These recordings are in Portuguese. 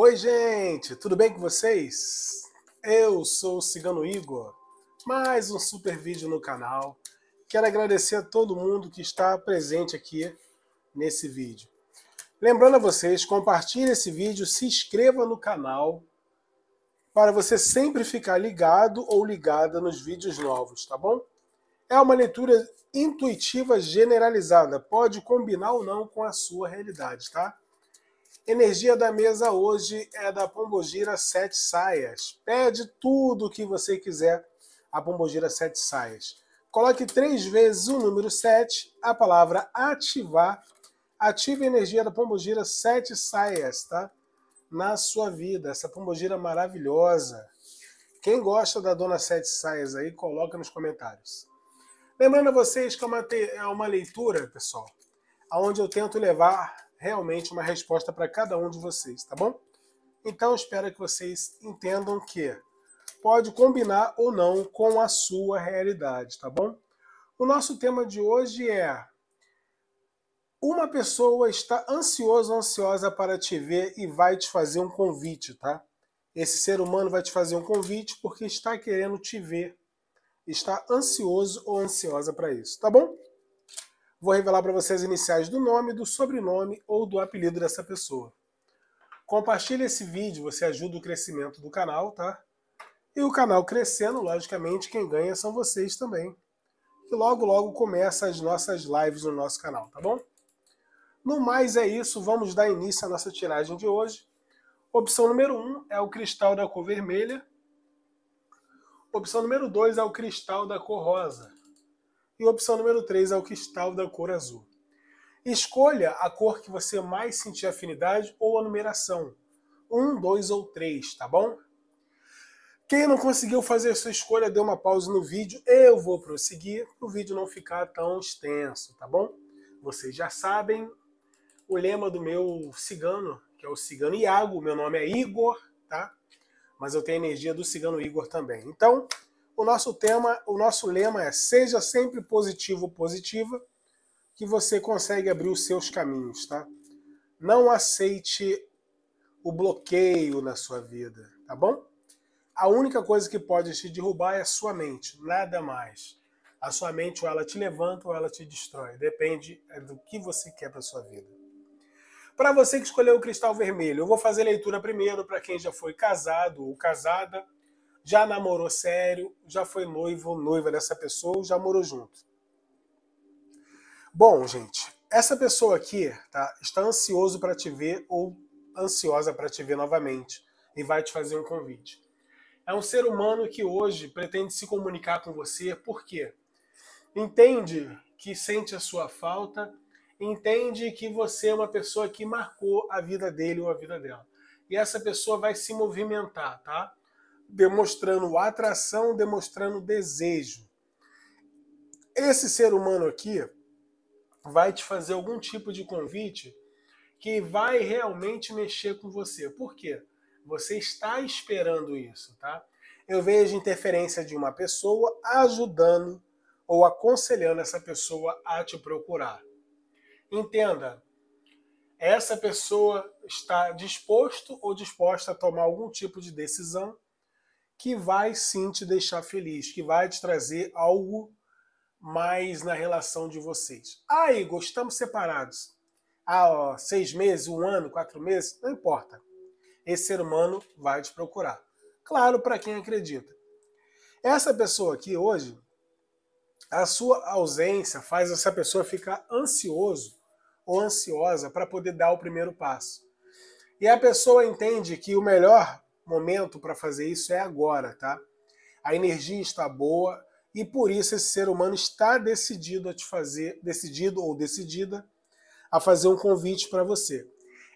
Oi, gente, tudo bem com vocês? Eu sou o Cigano Igor, mais um super vídeo no canal. Quero agradecer a todo mundo que está presente aqui nesse vídeo. Lembrando a vocês, compartilhe esse vídeo, se inscreva no canal para você sempre ficar ligado ou ligada nos vídeos novos, tá bom? É uma leitura intuitiva generalizada, pode combinar ou não com a sua realidade, tá? Energia da mesa hoje é da Pombogira Sete Saias. Pede tudo o que você quiser a Pombogira Sete Saias. Coloque três vezes o número 7, a palavra ativar. Ative a energia da Pombogira Sete Saias, tá? Na sua vida, essa Pombogira maravilhosa. Quem gosta da Dona Sete Saias aí, coloca nos comentários. Lembrando a vocês que é uma, é uma leitura, pessoal, onde eu tento levar realmente uma resposta para cada um de vocês, tá bom? Então espero que vocês entendam que pode combinar ou não com a sua realidade, tá bom? O nosso tema de hoje é uma pessoa está ansioso ou ansiosa para te ver e vai te fazer um convite, tá? Esse ser humano vai te fazer um convite porque está querendo te ver está ansioso ou ansiosa para isso, tá bom? Vou revelar para vocês as iniciais do nome, do sobrenome ou do apelido dessa pessoa. Compartilhe esse vídeo, você ajuda o crescimento do canal, tá? E o canal crescendo, logicamente, quem ganha são vocês também. E logo, logo começa as nossas lives no nosso canal, tá bom? No mais é isso, vamos dar início à nossa tiragem de hoje. Opção número 1 um é o cristal da cor vermelha, Opção número 2 é o cristal da cor rosa. E opção número 3 é o cristal da cor azul. Escolha a cor que você mais sentir afinidade ou a numeração. 1, 2 ou 3, tá bom? Quem não conseguiu fazer a sua escolha, dê uma pausa no vídeo. Eu vou prosseguir para o vídeo não ficar tão extenso, tá bom? Vocês já sabem o lema do meu cigano, que é o cigano Iago. Meu nome é Igor, tá? mas eu tenho a energia do cigano Igor também. Então, o nosso tema, o nosso lema é: seja sempre positivo positiva, que você consegue abrir os seus caminhos, tá? Não aceite o bloqueio na sua vida, tá bom? A única coisa que pode te derrubar é a sua mente, nada mais. A sua mente ou ela te levanta ou ela te destrói. Depende é do que você quer para sua vida. Para você que escolheu o cristal vermelho, eu vou fazer leitura primeiro para quem já foi casado ou casada, já namorou sério, já foi noivo ou noiva dessa pessoa, já morou junto. Bom, gente, essa pessoa aqui tá, está ansioso para te ver ou ansiosa para te ver novamente e vai te fazer um convite. É um ser humano que hoje pretende se comunicar com você, por quê? Entende que sente a sua falta entende que você é uma pessoa que marcou a vida dele ou a vida dela. E essa pessoa vai se movimentar, tá? Demonstrando atração, demonstrando desejo. Esse ser humano aqui vai te fazer algum tipo de convite que vai realmente mexer com você. Por quê? Você está esperando isso, tá? Eu vejo interferência de uma pessoa ajudando ou aconselhando essa pessoa a te procurar. Entenda, essa pessoa está disposto ou disposta a tomar algum tipo de decisão que vai sim te deixar feliz, que vai te trazer algo mais na relação de vocês. Ah, Igor, estamos separados. Há ó, seis meses, um ano, quatro meses, não importa. Esse ser humano vai te procurar. Claro, para quem acredita. Essa pessoa aqui hoje, a sua ausência faz essa pessoa ficar ansioso ou ansiosa para poder dar o primeiro passo. E a pessoa entende que o melhor momento para fazer isso é agora, tá? A energia está boa e por isso esse ser humano está decidido a te fazer, decidido ou decidida a fazer um convite para você.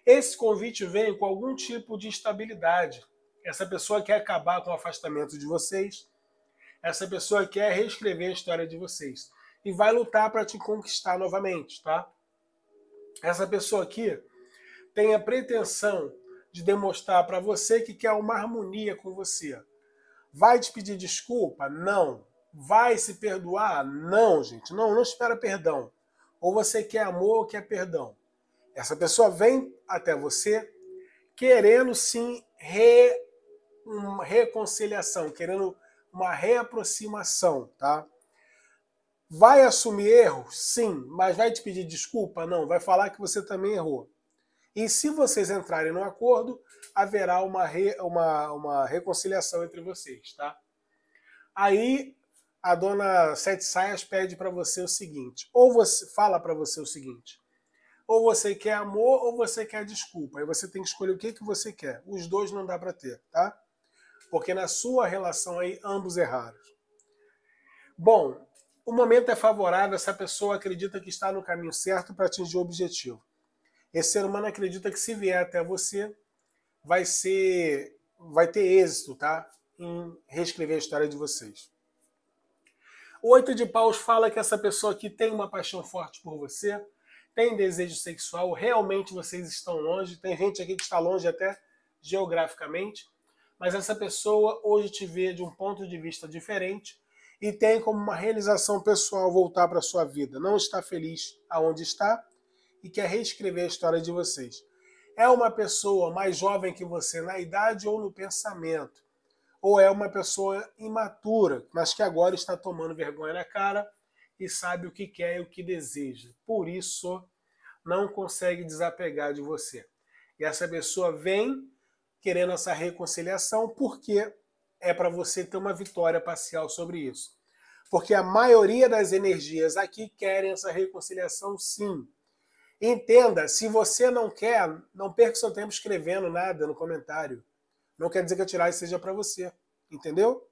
Esse convite vem com algum tipo de estabilidade. Essa pessoa quer acabar com o afastamento de vocês. Essa pessoa quer reescrever a história de vocês e vai lutar para te conquistar novamente, tá? Essa pessoa aqui tem a pretensão de demonstrar para você que quer uma harmonia com você. Vai te pedir desculpa? Não. Vai se perdoar? Não, gente. Não, não espera perdão. Ou você quer amor ou quer perdão. Essa pessoa vem até você querendo sim re, uma reconciliação, querendo uma reaproximação, tá? Vai assumir erro? Sim, mas vai te pedir desculpa? Não, vai falar que você também errou. E se vocês entrarem no acordo, haverá uma, re, uma, uma reconciliação entre vocês, tá? Aí a dona Sete Saias pede para você o seguinte, ou você fala para você o seguinte, ou você quer amor ou você quer desculpa. Aí você tem que escolher o que, que você quer. Os dois não dá para ter, tá? Porque na sua relação aí ambos erraram. Bom, o momento é favorável, essa pessoa acredita que está no caminho certo para atingir o objetivo. Esse ser humano acredita que se vier até você, vai ser vai ter êxito, tá? Em reescrever a história de vocês. O oito de paus fala que essa pessoa aqui tem uma paixão forte por você, tem desejo sexual, realmente vocês estão longe, tem gente aqui que está longe até geograficamente, mas essa pessoa hoje te vê de um ponto de vista diferente e tem como uma realização pessoal voltar para sua vida. Não está feliz aonde está e quer reescrever a história de vocês. É uma pessoa mais jovem que você na idade ou no pensamento, ou é uma pessoa imatura, mas que agora está tomando vergonha na cara e sabe o que quer e o que deseja. Por isso, não consegue desapegar de você. E essa pessoa vem querendo essa reconciliação porque é para você ter uma vitória parcial sobre isso. Porque a maioria das energias aqui querem essa reconciliação sim. Entenda, se você não quer, não perca seu tempo escrevendo nada no comentário. Não quer dizer que a tiragem seja para você. Entendeu?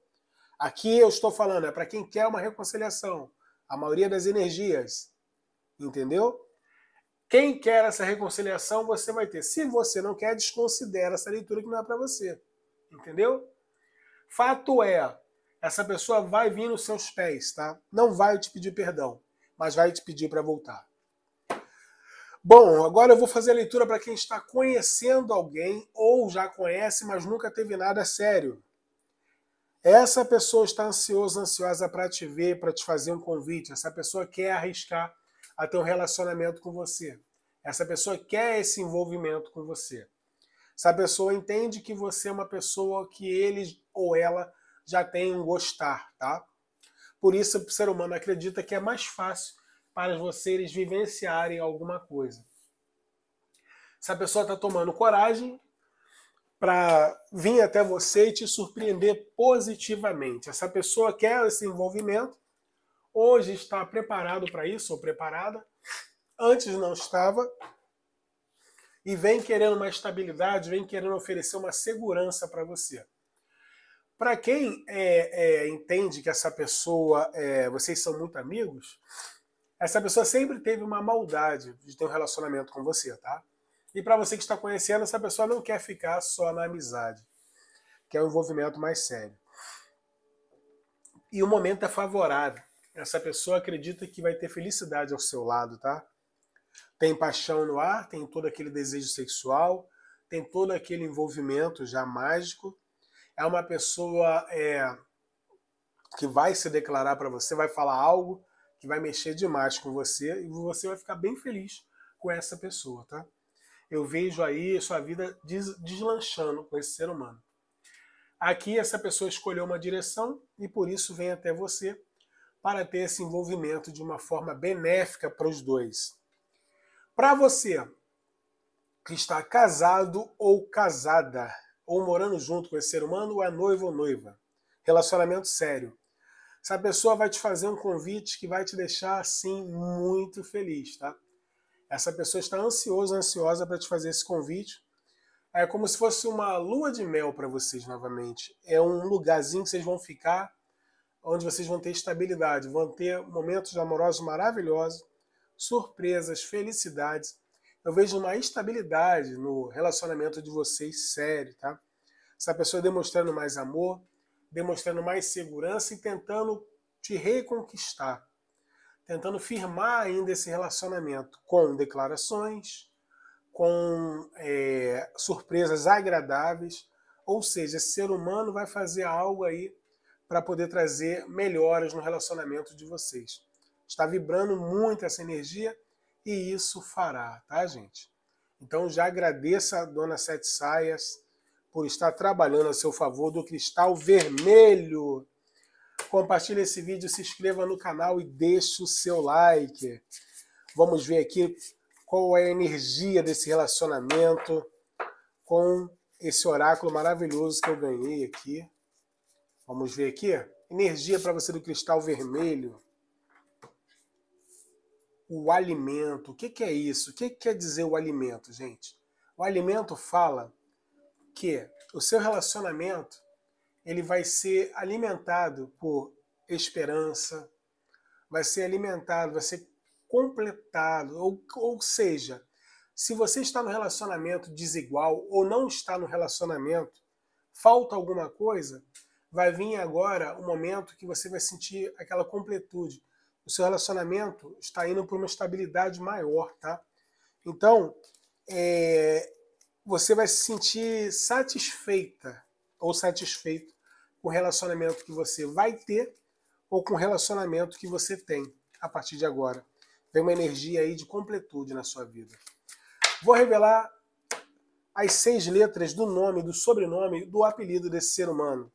Aqui eu estou falando, é para quem quer uma reconciliação a maioria das energias. Entendeu? Quem quer essa reconciliação, você vai ter. Se você não quer, desconsidera essa leitura que não é para você. Entendeu? Fato é, essa pessoa vai vir nos seus pés, tá? Não vai te pedir perdão, mas vai te pedir para voltar. Bom, agora eu vou fazer a leitura para quem está conhecendo alguém ou já conhece, mas nunca teve nada sério. Essa pessoa está ansiosa, ansiosa para te ver, para te fazer um convite. Essa pessoa quer arriscar a ter um relacionamento com você. Essa pessoa quer esse envolvimento com você. Essa pessoa entende que você é uma pessoa que ele ou ela já tem um gostar, tá? Por isso o ser humano acredita que é mais fácil para vocês vivenciarem alguma coisa. Essa pessoa está tomando coragem, para vir até você e te surpreender positivamente. Essa pessoa quer esse envolvimento, hoje está preparado para isso ou preparada, antes não estava, e vem querendo uma estabilidade, vem querendo oferecer uma segurança para você. Para quem é, é, entende que essa pessoa, é, vocês são muito amigos, essa pessoa sempre teve uma maldade de ter um relacionamento com você, tá? E para você que está conhecendo, essa pessoa não quer ficar só na amizade, que é um envolvimento mais sério. E o momento é favorável. Essa pessoa acredita que vai ter felicidade ao seu lado, tá? Tem paixão no ar, tem todo aquele desejo sexual, tem todo aquele envolvimento já mágico. É uma pessoa é, que vai se declarar para você, vai falar algo que vai mexer demais com você e você vai ficar bem feliz com essa pessoa, tá? eu vejo aí sua vida deslanchando com esse ser humano. Aqui essa pessoa escolheu uma direção e por isso vem até você para ter esse envolvimento de uma forma benéfica para os dois. Para você que está casado ou casada, ou morando junto com esse ser humano, ou é noivo ou noiva, relacionamento sério. Essa pessoa vai te fazer um convite que vai te deixar assim muito feliz, tá? Essa pessoa está ansiosa, ansiosa para te fazer esse convite. É como se fosse uma lua de mel para vocês novamente. É um lugarzinho que vocês vão ficar, onde vocês vão ter estabilidade, vão ter momentos amorosos maravilhosos, surpresas, felicidades. Eu vejo uma estabilidade no relacionamento de vocês sério, tá? Essa pessoa demonstrando mais amor, demonstrando mais segurança e tentando te reconquistar tentando firmar ainda esse relacionamento com declarações, com é, surpresas agradáveis, ou seja, esse ser humano vai fazer algo aí para poder trazer melhoras no relacionamento de vocês. Está vibrando muito essa energia e isso fará, tá, gente? Então já agradeça a dona Sete Saias por estar trabalhando a seu favor do cristal vermelho. Compartilhe esse vídeo, se inscreva no canal e deixe o seu like. Vamos ver aqui qual é a energia desse relacionamento com esse oráculo maravilhoso que eu ganhei aqui. Vamos ver aqui. Energia para você do cristal vermelho. O alimento. O que, que é isso? O que, que quer dizer o alimento, gente? O alimento fala que o seu relacionamento ele vai ser alimentado por esperança, vai ser alimentado, vai ser completado, ou, ou seja, se você está no relacionamento desigual ou não está no relacionamento, falta alguma coisa, vai vir agora o momento que você vai sentir aquela completude. O seu relacionamento está indo para uma estabilidade maior, tá? Então, é, você vai se sentir satisfeita ou satisfeito com o relacionamento que você vai ter ou com o relacionamento que você tem a partir de agora. Vem uma energia aí de completude na sua vida. Vou revelar as seis letras do nome, do sobrenome, do apelido desse ser humano.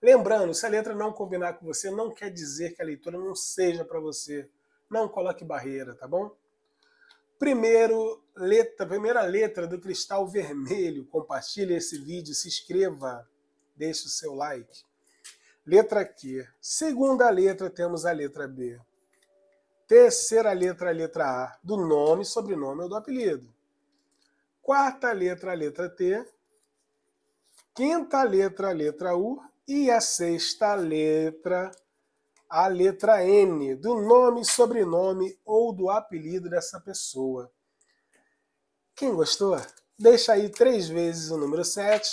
Lembrando, se a letra não combinar com você, não quer dizer que a leitura não seja para você. Não coloque barreira, tá bom? Primeiro letra, primeira letra do cristal vermelho. Compartilhe esse vídeo, se inscreva, deixe o seu like. Letra Q. Segunda letra temos a letra B. Terceira letra, a letra A, do nome, sobrenome ou do apelido. Quarta letra, a letra T. Quinta letra, a letra U. E a sexta letra, a letra N, do nome, sobrenome ou do apelido dessa pessoa. Quem gostou? Deixa aí três vezes o número 7.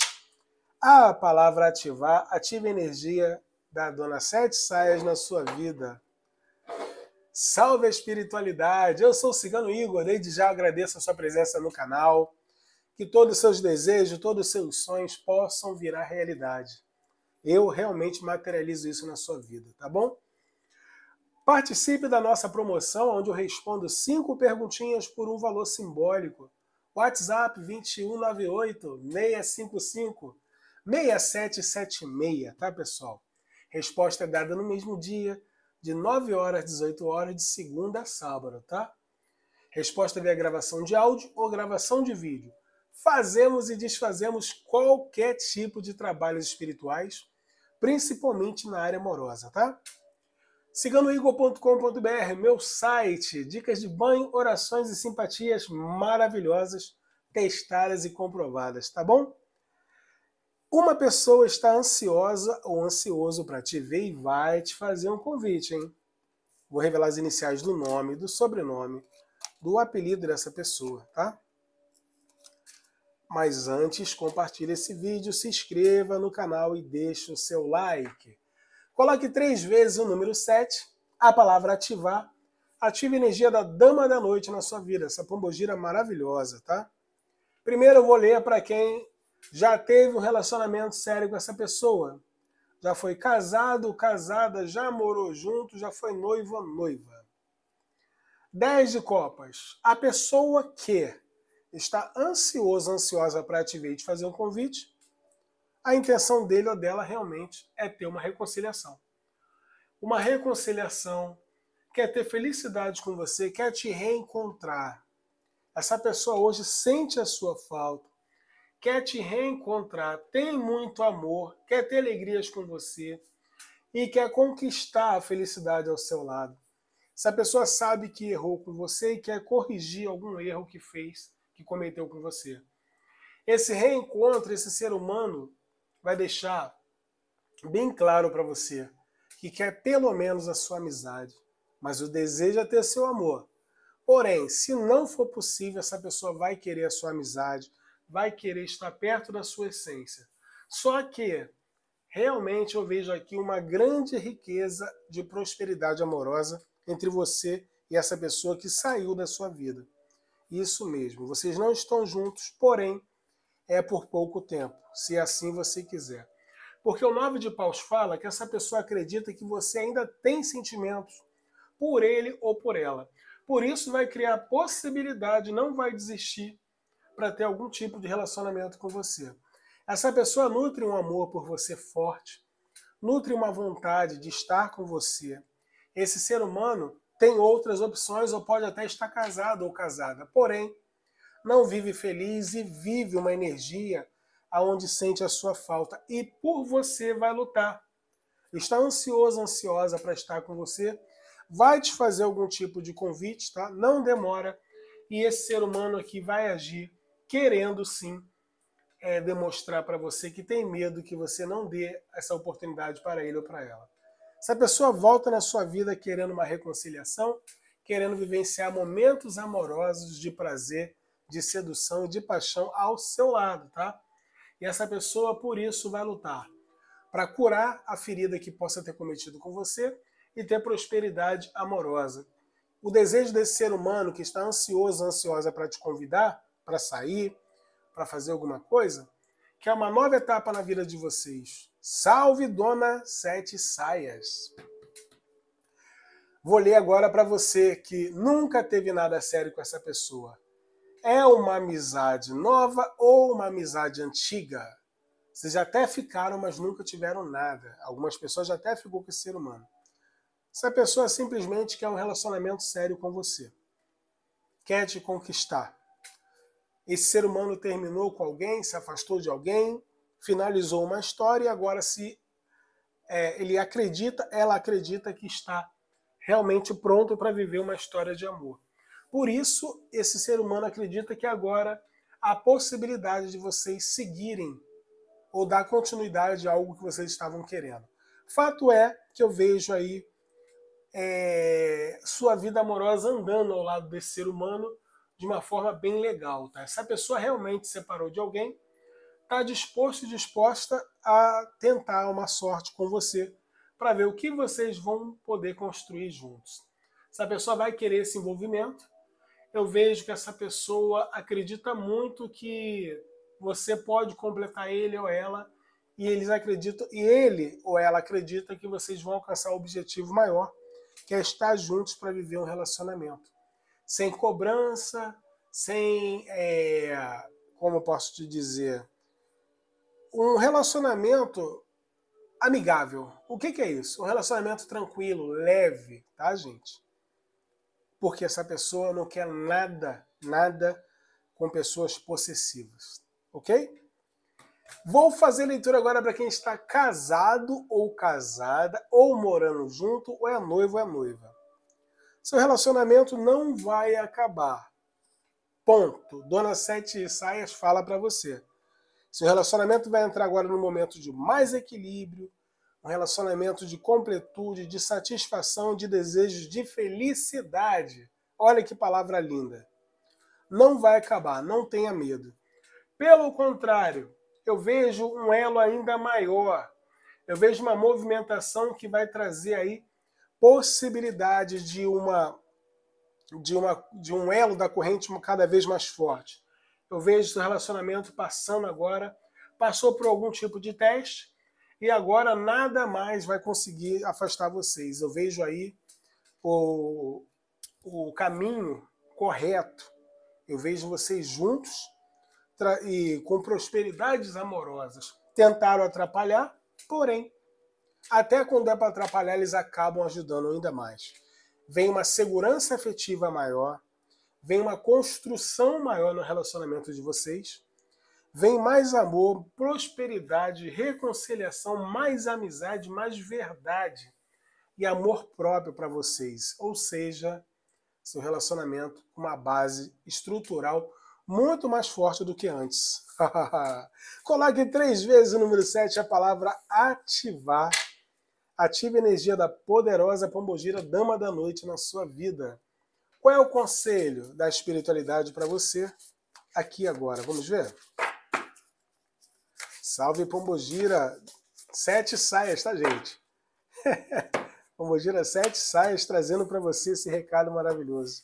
A palavra ativar ativa a energia da Dona Sete Saias na sua vida. Salve a espiritualidade! Eu sou o Cigano Igor, desde já agradeço a sua presença no canal. Que todos os seus desejos, todos os seus sonhos possam virar realidade. Eu realmente materializo isso na sua vida, tá bom? Participe da nossa promoção, onde eu respondo cinco perguntinhas por um valor simbólico. WhatsApp 2198 655 6776, tá, pessoal? Resposta é dada no mesmo dia, de 9 horas às 18 horas, de segunda a sábado, tá? Resposta via gravação de áudio ou gravação de vídeo. Fazemos e desfazemos qualquer tipo de trabalhos espirituais, principalmente na área amorosa, tá? Ciganoigor.com.br, meu site, dicas de banho, orações e simpatias maravilhosas, testadas e comprovadas, tá bom? Uma pessoa está ansiosa ou ansioso para te ver e vai te fazer um convite, hein? Vou revelar as iniciais do nome, do sobrenome, do apelido dessa pessoa, tá? Mas antes, compartilhe esse vídeo, se inscreva no canal e deixe o seu like. Coloque três vezes o número 7, a palavra ativar. Ative a energia da Dama da Noite na sua vida, essa pombogira maravilhosa, tá? Primeiro eu vou ler para quem já teve um relacionamento sério com essa pessoa. Já foi casado, casada, já morou junto, já foi noivo, noiva. 10 de copas. A pessoa que está ansiosa, ansiosa para te ver e te fazer um convite, a intenção dele ou dela realmente é ter uma reconciliação. Uma reconciliação, quer ter felicidade com você, quer te reencontrar. Essa pessoa hoje sente a sua falta, quer te reencontrar, tem muito amor, quer ter alegrias com você e quer conquistar a felicidade ao seu lado. Essa pessoa sabe que errou com você e quer corrigir algum erro que fez, que cometeu com você. Esse reencontro, esse ser humano, vai deixar bem claro para você que quer pelo menos a sua amizade, mas o desejo é ter seu amor. Porém, se não for possível, essa pessoa vai querer a sua amizade, vai querer estar perto da sua essência. Só que realmente eu vejo aqui uma grande riqueza de prosperidade amorosa entre você e essa pessoa que saiu da sua vida. Isso mesmo, vocês não estão juntos, porém é por pouco tempo, se assim você quiser. Porque o nove de paus fala que essa pessoa acredita que você ainda tem sentimentos por ele ou por ela. Por isso vai criar possibilidade, não vai desistir para ter algum tipo de relacionamento com você. Essa pessoa nutre um amor por você forte, nutre uma vontade de estar com você. Esse ser humano tem outras opções ou pode até estar casado ou casada, porém não vive feliz e vive uma energia aonde sente a sua falta e por você vai lutar. Está ansioso, ansiosa para estar com você, vai te fazer algum tipo de convite, tá? Não demora e esse ser humano aqui vai agir querendo sim é, demonstrar para você que tem medo que você não dê essa oportunidade para ele ou para ela. Se a pessoa volta na sua vida querendo uma reconciliação, querendo vivenciar momentos amorosos de prazer, de sedução e de paixão ao seu lado, tá? E essa pessoa, por isso, vai lutar para curar a ferida que possa ter cometido com você e ter prosperidade amorosa. O desejo desse ser humano que está ansioso, ansiosa para te convidar para sair, para fazer alguma coisa, que é uma nova etapa na vida de vocês. Salve Dona Sete Saias. Vou ler agora para você que nunca teve nada sério com essa pessoa. É uma amizade nova ou uma amizade antiga? Vocês até ficaram, mas nunca tiveram nada. Algumas pessoas já até ficou com esse ser humano. Essa pessoa simplesmente quer um relacionamento sério com você. Quer te conquistar. Esse ser humano terminou com alguém, se afastou de alguém, finalizou uma história e agora se é, ele acredita, ela acredita que está realmente pronto para viver uma história de amor. Por isso, esse ser humano acredita que agora há possibilidade de vocês seguirem ou dar continuidade a algo que vocês estavam querendo. Fato é que eu vejo aí é, sua vida amorosa andando ao lado desse ser humano de uma forma bem legal. Tá? Essa pessoa realmente separou de alguém, está disposto e disposta a tentar uma sorte com você para ver o que vocês vão poder construir juntos. Essa pessoa vai querer esse envolvimento. Eu vejo que essa pessoa acredita muito que você pode completar ele ou ela e eles acreditam e ele ou ela acredita que vocês vão alcançar o objetivo maior, que é estar juntos para viver um relacionamento, sem cobrança, sem é, como posso te dizer, um relacionamento amigável. O que, que, é isso? Um relacionamento tranquilo, leve, tá, gente? Porque essa pessoa não quer nada, nada com pessoas possessivas, ok? Vou fazer leitura agora para quem está casado ou casada, ou morando junto, ou é noivo ou é noiva. Seu relacionamento não vai acabar. Ponto. Dona Sete Saias fala para você. Seu relacionamento vai entrar agora no momento de mais equilíbrio, um relacionamento de completude, de satisfação, de desejos de felicidade. Olha que palavra linda. Não vai acabar, não tenha medo. Pelo contrário, eu vejo um elo ainda maior. Eu vejo uma movimentação que vai trazer aí possibilidade de uma de uma de um elo da corrente cada vez mais forte eu vejo esse relacionamento passando agora, passou por algum tipo de teste e agora nada mais vai conseguir afastar vocês. Eu vejo aí o, o caminho correto. Eu vejo vocês juntos e com prosperidades amorosas. Tentaram atrapalhar, porém, até quando é para atrapalhar, eles acabam ajudando ainda mais. Vem uma segurança afetiva maior, vem uma construção maior no relacionamento de vocês, vem mais amor, prosperidade, reconciliação, mais amizade, mais verdade e amor próprio para vocês. Ou seja, seu relacionamento uma base estrutural muito mais forte do que antes. Coloque três vezes o número 7 a palavra ativar. Ative a energia da poderosa Pombogira Dama da Noite na sua vida. Qual é o conselho da espiritualidade para você aqui agora? Vamos ver? Salve Pombogira, sete saias, tá, gente? Pombogira, sete saias trazendo para você esse recado maravilhoso.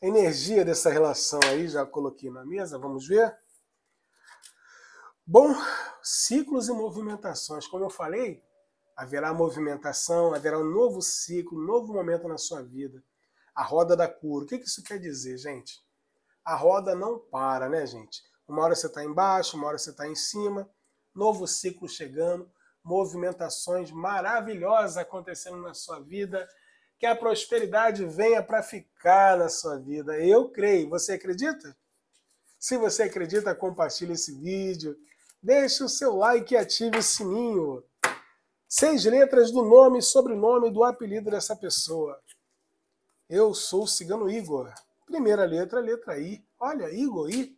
A energia dessa relação aí, já coloquei na mesa, vamos ver? Bom, ciclos e movimentações. Como eu falei, haverá movimentação, haverá um novo ciclo, um novo momento na sua vida a roda da cura. O que isso quer dizer, gente? A roda não para, né, gente? Uma hora você está embaixo, uma hora você está em cima. Novo ciclo chegando, movimentações maravilhosas acontecendo na sua vida. Que a prosperidade venha para ficar na sua vida. Eu creio. Você acredita? Se você acredita, compartilhe esse vídeo. Deixe o seu like e ative o sininho. Seis letras do nome sobrenome do apelido dessa pessoa. Eu sou o Cigano Igor. Primeira letra, letra I. Olha, Igor I.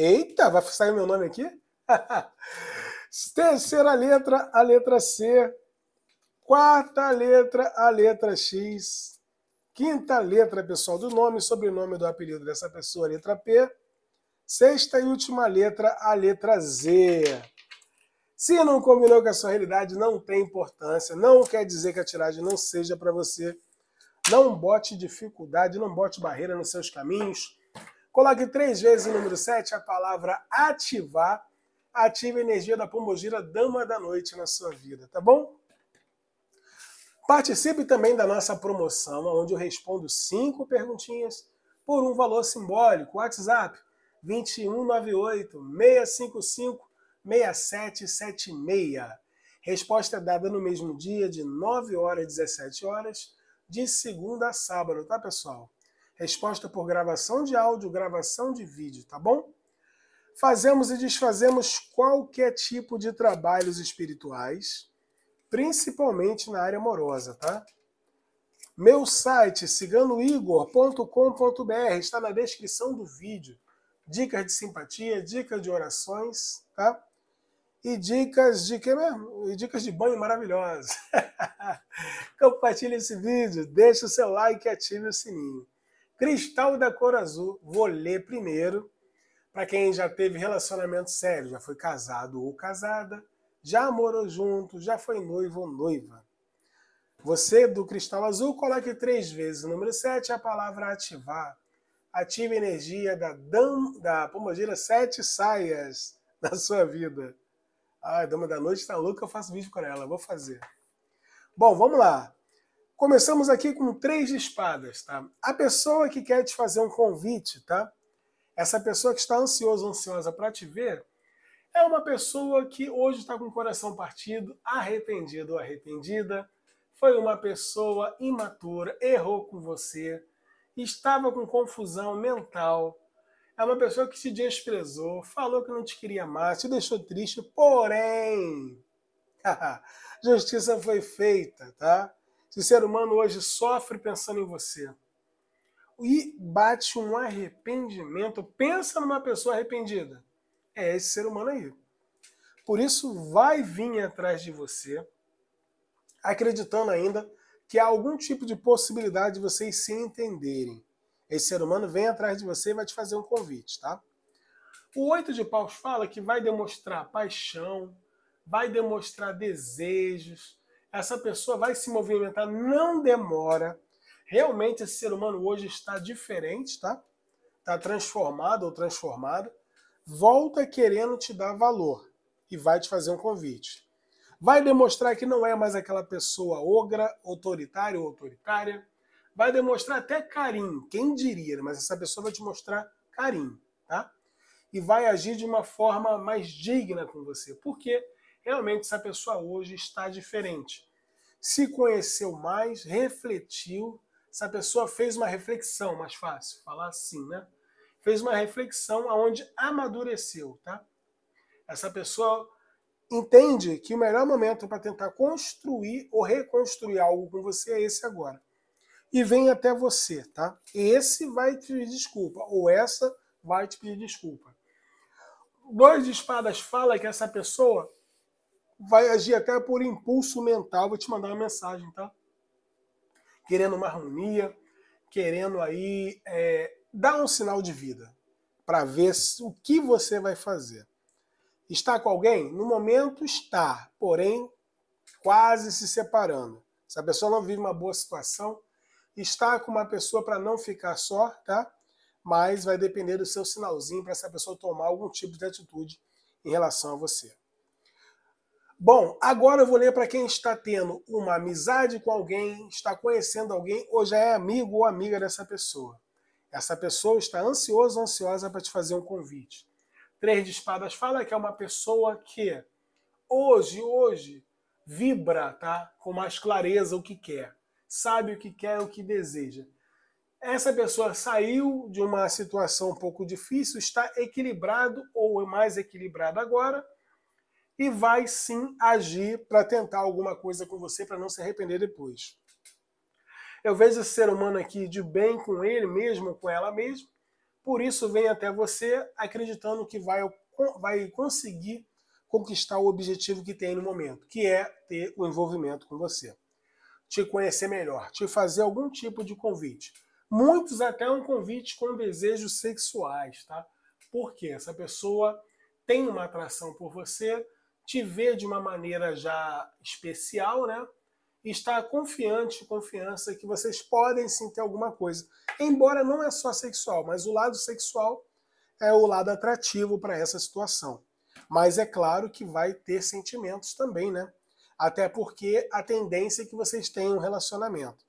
Eita, vai sair meu nome aqui? Terceira letra, a letra C. Quarta letra, a letra X. Quinta letra, pessoal, do nome sobrenome do apelido dessa pessoa, letra P. Sexta e última letra, a letra Z. Se não combinou com a sua realidade, não tem importância. Não quer dizer que a tiragem não seja para você. Não bote dificuldade, não bote barreira nos seus caminhos. Coloque três vezes o número 7 a palavra ativar. Ative a energia da Pombogira Dama da Noite na sua vida, tá bom? Participe também da nossa promoção, onde eu respondo cinco perguntinhas por um valor simbólico. WhatsApp 2198 655 6776. Resposta dada no mesmo dia, de 9 horas às 17 horas de segunda a sábado, tá, pessoal? Resposta por gravação de áudio, gravação de vídeo, tá bom? Fazemos e desfazemos qualquer tipo de trabalhos espirituais, principalmente na área amorosa, tá? Meu site, ciganoigor.com.br, está na descrição do vídeo. Dicas de simpatia, dicas de orações, tá? e dicas de que mesmo? E dicas de banho maravilhosas. Compartilhe esse vídeo, deixe o seu like e ative o sininho. Cristal da cor azul, vou ler primeiro. Para quem já teve relacionamento sério, já foi casado ou casada, já morou junto, já foi noivo ou noiva. Você do cristal azul, coloque três vezes o número 7 a palavra ativar. Ative a energia da, dam, da Pombogira Sete Saias na sua vida. Ah, a Dama da Noite tá louca, eu faço vídeo com ela, vou fazer. Bom, vamos lá. Começamos aqui com três espadas, tá? A pessoa que quer te fazer um convite, tá? Essa pessoa que está ansiosa, ansiosa para te ver, é uma pessoa que hoje está com o coração partido, arrependido ou arrependida, foi uma pessoa imatura, errou com você, estava com confusão mental, é uma pessoa que te desprezou, falou que não te queria mais, te deixou triste, porém, justiça foi feita, tá? Se o ser humano hoje sofre pensando em você e bate um arrependimento, pensa numa pessoa arrependida. É esse ser humano aí. Por isso, vai vir atrás de você, acreditando ainda que há algum tipo de possibilidade de vocês se entenderem. Esse ser humano vem atrás de você e vai te fazer um convite, tá? O oito de paus fala que vai demonstrar paixão, vai demonstrar desejos. Essa pessoa vai se movimentar, não demora. Realmente esse ser humano hoje está diferente, tá? Está transformado ou transformada. Volta querendo te dar valor e vai te fazer um convite. Vai demonstrar que não é mais aquela pessoa ogra, autoritária ou autoritária vai demonstrar até carinho, quem diria, mas essa pessoa vai te mostrar carinho, tá? E vai agir de uma forma mais digna com você, porque realmente essa pessoa hoje está diferente. Se conheceu mais, refletiu, essa pessoa fez uma reflexão, mais fácil falar assim, né? Fez uma reflexão aonde amadureceu, tá? Essa pessoa entende que o melhor momento para tentar construir ou reconstruir algo com você é esse agora e vem até você, tá? Esse vai te pedir desculpa, ou essa vai te pedir desculpa. Dois de espadas fala que essa pessoa vai agir até por impulso mental. Vou te mandar uma mensagem, tá? Querendo uma harmonia, querendo aí é, dar um sinal de vida para ver o que você vai fazer. Está com alguém? No momento está, porém quase se separando. Se a pessoa não vive uma boa situação, estar com uma pessoa para não ficar só, tá? Mas vai depender do seu sinalzinho para essa pessoa tomar algum tipo de atitude em relação a você. Bom, agora eu vou ler para quem está tendo uma amizade com alguém, está conhecendo alguém ou já é amigo ou amiga dessa pessoa. Essa pessoa está ansiosa, ansiosa para te fazer um convite. Três de espadas fala que é uma pessoa que hoje, hoje, vibra tá? com mais clareza o que quer, sabe o que quer, o que deseja. Essa pessoa saiu de uma situação um pouco difícil, está equilibrado ou mais equilibrado agora e vai sim agir para tentar alguma coisa com você para não se arrepender depois. Eu vejo esse ser humano aqui de bem com ele mesmo, com ela mesma, por isso vem até você acreditando que vai, vai conseguir conquistar o objetivo que tem no momento, que é ter o envolvimento com você. Te conhecer melhor, te fazer algum tipo de convite. Muitos até um convite com desejos sexuais, tá? Porque essa pessoa tem uma atração por você, te vê de uma maneira já especial, né? E está confiante, confiança que vocês podem sim ter alguma coisa. Embora não é só sexual, mas o lado sexual é o lado atrativo para essa situação. Mas é claro que vai ter sentimentos também, né? Até porque a tendência é que vocês tenham um relacionamento.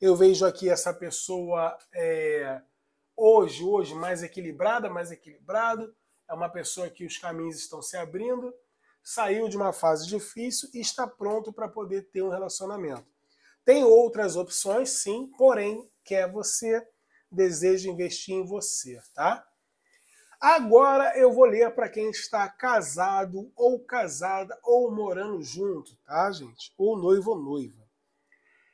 Eu vejo aqui essa pessoa é, hoje, hoje mais equilibrada, mais equilibrado. É uma pessoa que os caminhos estão se abrindo, saiu de uma fase difícil e está pronto para poder ter um relacionamento. Tem outras opções, sim, porém quer você, deseja investir em você, tá? Agora eu vou ler para quem está casado ou casada ou morando junto, tá, gente? Ou noivo ou noiva.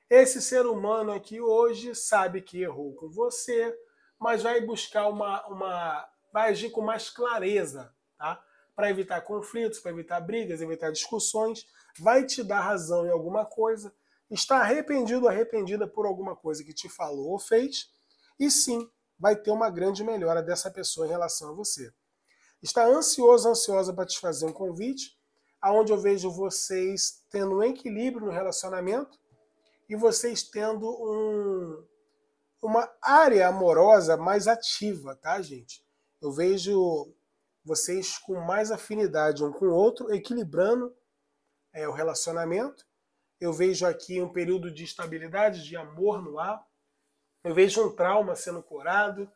Esse ser humano aqui hoje sabe que errou com você, mas vai buscar uma, uma vai agir com mais clareza, tá? Para evitar conflitos, para evitar brigas, evitar discussões, vai te dar razão em alguma coisa, está arrependido, arrependida por alguma coisa que te falou ou fez, e sim, vai ter uma grande melhora dessa pessoa em relação a você. Está ansioso, ansiosa para te fazer um convite, aonde eu vejo vocês tendo um equilíbrio no relacionamento e vocês tendo um, uma área amorosa mais ativa, tá, gente? Eu vejo vocês com mais afinidade um com o outro, equilibrando é, o relacionamento. Eu vejo aqui um período de estabilidade, de amor no ar. Eu vejo um trauma sendo curado,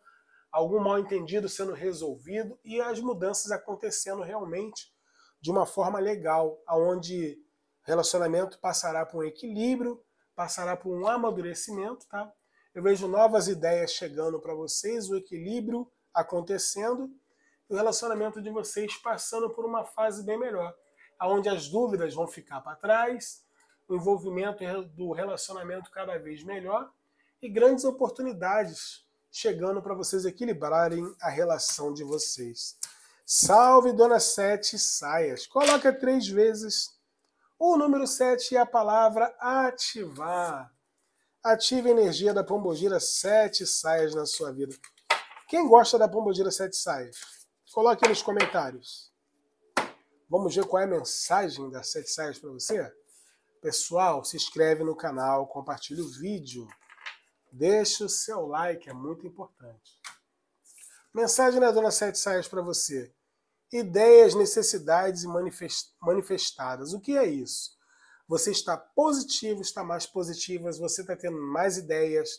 algum mal entendido sendo resolvido e as mudanças acontecendo realmente de uma forma legal, aonde relacionamento passará por um equilíbrio, passará por um amadurecimento, tá? Eu vejo novas ideias chegando para vocês, o equilíbrio acontecendo o relacionamento de vocês passando por uma fase bem melhor, aonde as dúvidas vão ficar para trás, o envolvimento do relacionamento cada vez melhor e grandes oportunidades chegando para vocês equilibrarem a relação de vocês. Salve, Dona Sete Saias. Coloca três vezes o número 7 é a palavra ativar. Ative a energia da Pombogira Sete Saias na sua vida. Quem gosta da Pombogira Sete Saias? Coloque nos comentários. Vamos ver qual é a mensagem das Sete Saias para você? Pessoal, se inscreve no canal, compartilhe o vídeo. Deixe o seu like, é muito importante. Mensagem da Dona Sete Saias para você. Ideias, necessidades manifestadas. O que é isso? Você está positivo, está mais positiva, você está tendo mais ideias,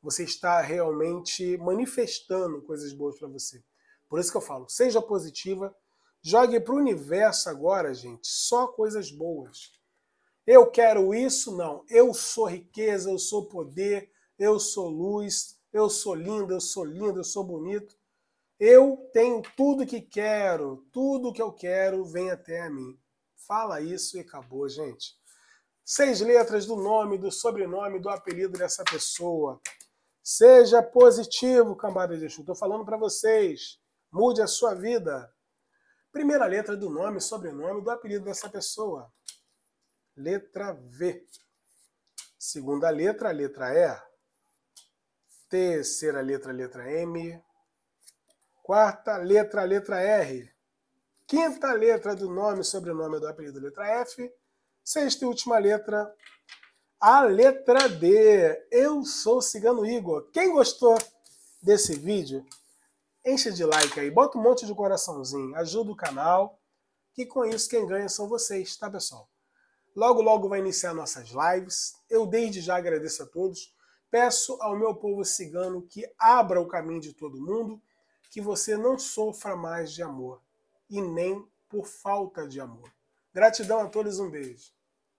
você está realmente manifestando coisas boas para você. Por isso que eu falo, seja positiva, jogue para o universo agora, gente, só coisas boas. Eu quero isso? Não. Eu sou riqueza, eu sou poder, eu sou luz, eu sou lindo, eu sou lindo, eu sou bonito. Eu tenho tudo que quero, tudo que eu quero vem até mim. Fala isso e acabou, gente. Seis letras do nome, do sobrenome, do apelido dessa pessoa. Seja positivo, cambada de Exu. Estou falando para vocês. Mude a sua vida. Primeira letra do nome, sobrenome, do apelido dessa pessoa. Letra V. Segunda letra, letra E. Terceira letra, letra M. Quarta letra, letra R. Quinta letra do nome, sobrenome do apelido, letra F. Sexta e última letra, a letra D. Eu sou Cigano Igor. Quem gostou desse vídeo, enche de like aí, bota um monte de coraçãozinho, ajuda o canal, que com isso quem ganha são vocês, tá pessoal? Logo, logo vai iniciar nossas lives. Eu desde já agradeço a todos Peço ao meu povo cigano que abra o caminho de todo mundo, que você não sofra mais de amor, e nem por falta de amor. Gratidão a todos, um beijo.